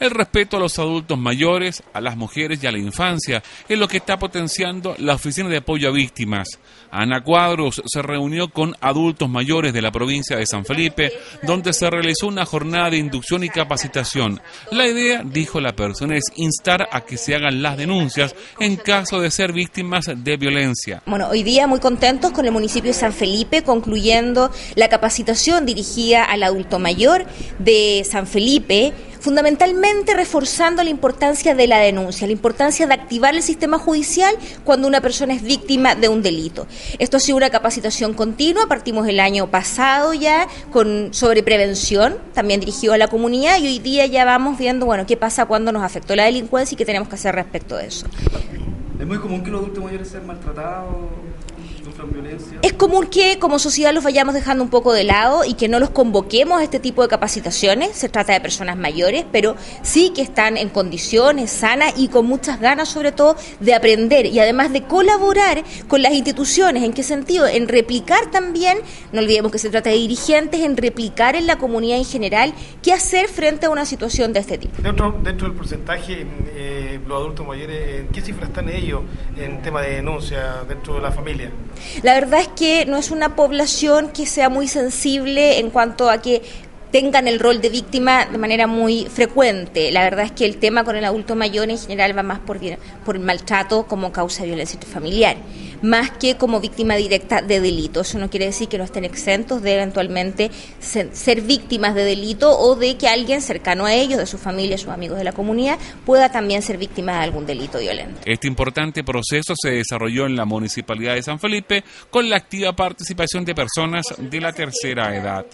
El respeto a los adultos mayores, a las mujeres y a la infancia es lo que está potenciando la Oficina de Apoyo a Víctimas. Ana Cuadros se reunió con adultos mayores de la provincia de San Felipe, donde se realizó una jornada de inducción y capacitación. La idea, dijo la persona, es instar a que se hagan las denuncias en caso de ser víctimas de violencia. Bueno, hoy día muy contentos con el municipio de San Felipe, concluyendo la capacitación dirigida al adulto mayor de San Felipe fundamentalmente reforzando la importancia de la denuncia, la importancia de activar el sistema judicial cuando una persona es víctima de un delito. Esto ha sido una capacitación continua, partimos el año pasado ya con sobre prevención, también dirigido a la comunidad y hoy día ya vamos viendo, bueno, qué pasa cuando nos afectó la delincuencia y qué tenemos que hacer respecto de eso. ¿Es muy común que los adultos mayores sean maltratados? Es común que como sociedad los vayamos dejando un poco de lado y que no los convoquemos a este tipo de capacitaciones. Se trata de personas mayores, pero sí que están en condiciones sanas y con muchas ganas sobre todo de aprender y además de colaborar con las instituciones. ¿En qué sentido? En replicar también, no olvidemos que se trata de dirigentes, en replicar en la comunidad en general qué hacer frente a una situación de este tipo. Dentro, dentro del porcentaje, eh, los adultos mayores, ¿en qué cifras están ellos en tema de denuncia dentro de la familia? La verdad es que no es una población que sea muy sensible en cuanto a que tengan el rol de víctima de manera muy frecuente. La verdad es que el tema con el adulto mayor en general va más por, el maltrato como causa de violencia familiar, más que como víctima directa de delito. Eso no quiere decir que no estén exentos de eventualmente ser, víctimas de delito o de que alguien cercano a ellos, de su familia, sus amigos de la comunidad, pueda también ser víctima de algún delito violento. Este importante proceso se desarrolló en la Municipalidad de San Felipe con la activa participación de personas de la tercera edad.